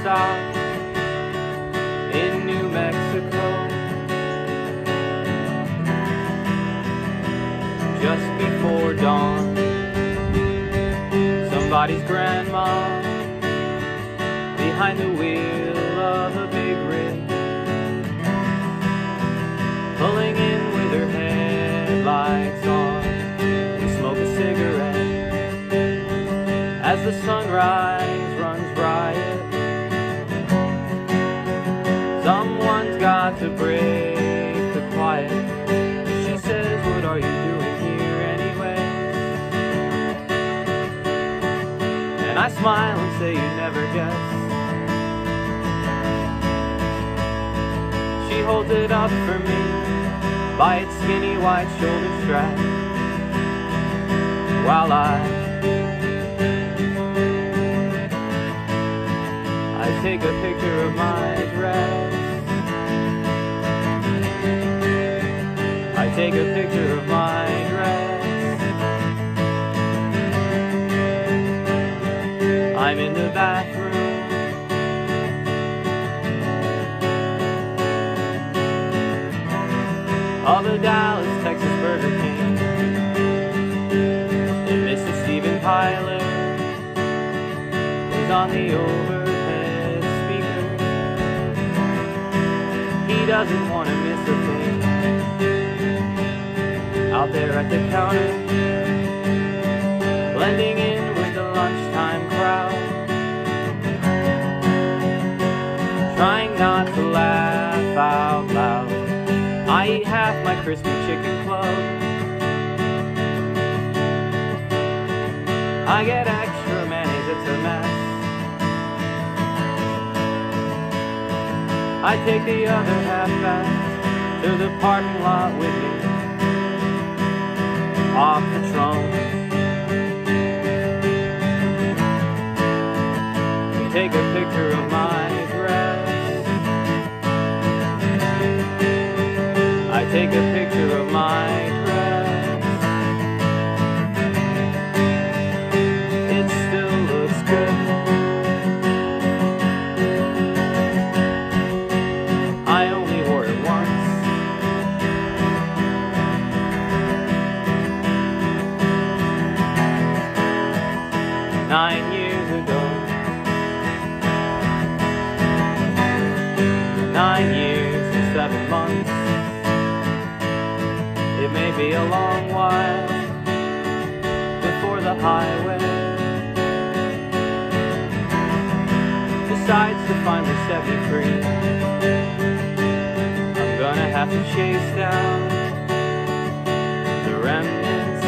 stop in New Mexico. Just before dawn, somebody's grandma behind the wheel of a big rig, pulling in with her headlights on to smoke a cigarette as the sunrise runs riot. Someone's got to break the quiet. She says, What are you doing here anyway? And I smile and say, You never guess. She holds it up for me by its skinny white shoulder strap while I I take a picture of my In the bathroom. Of the Dallas, Texas Burger King. And Mr. Steven Tyler is on the overhead speaker. He doesn't want to miss a thing. Out there at the counter, I get extra mayonnaise, it's a mess. I take the other half back to the parking lot with me. Off the trunk. Take a picture of my dress. I take a It may be a long while before the highway decides to finally set me free. I'm gonna have to chase down the remnants.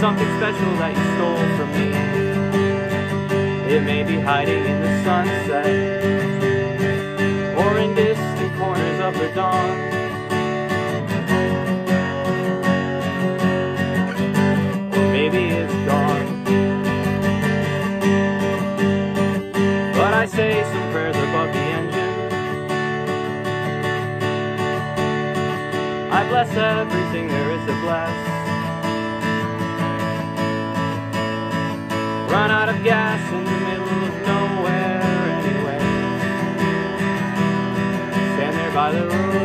Something special that you stole from me. It may be hiding in the sunset dawn. Or maybe it's gone. But I say some prayers above the engine. I bless everything there is to bless. Run out of gas in by the road.